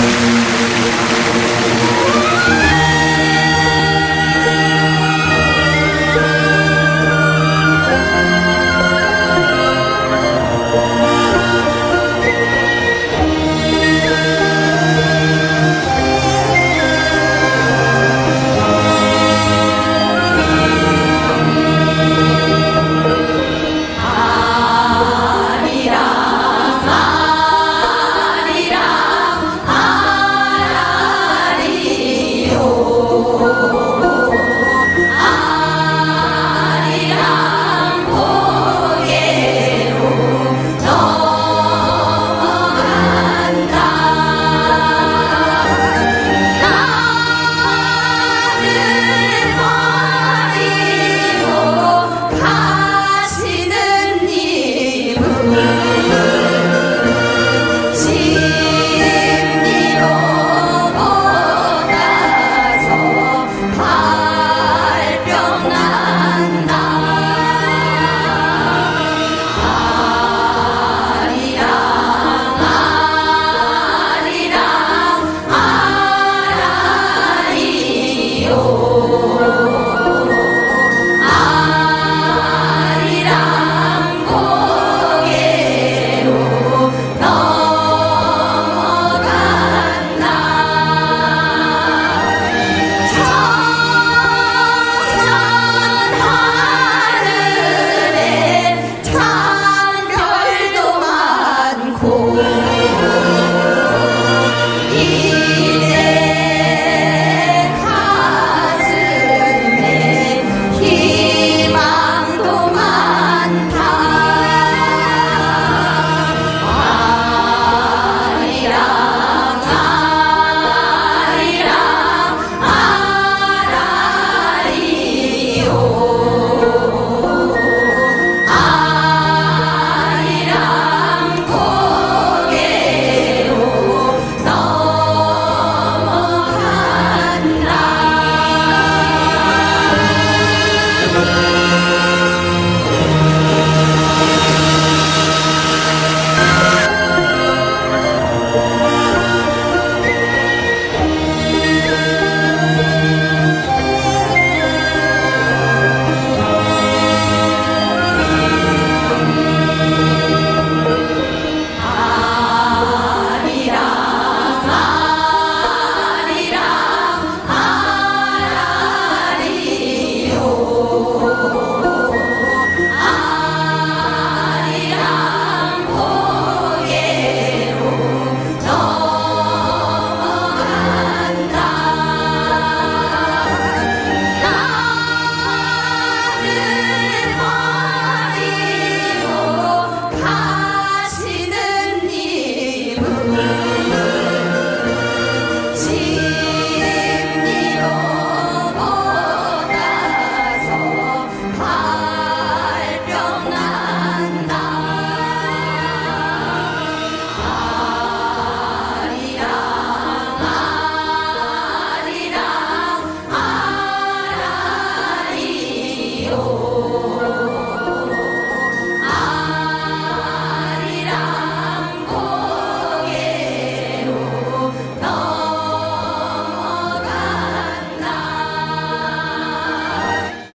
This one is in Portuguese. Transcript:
Música oh, oh. Oh.